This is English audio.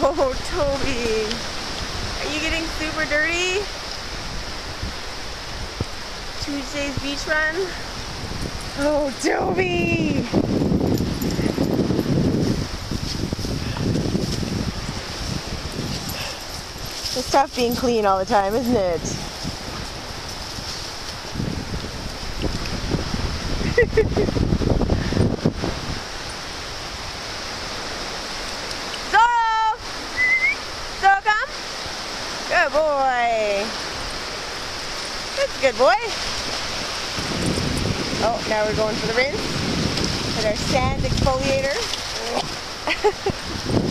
Oh, Toby. Are you getting super dirty? Tuesday's beach run? Oh, Toby! It's tough being clean all the time, isn't it? Good boy. That's a good boy. Oh, now we're going for the rinse with our sand exfoliator.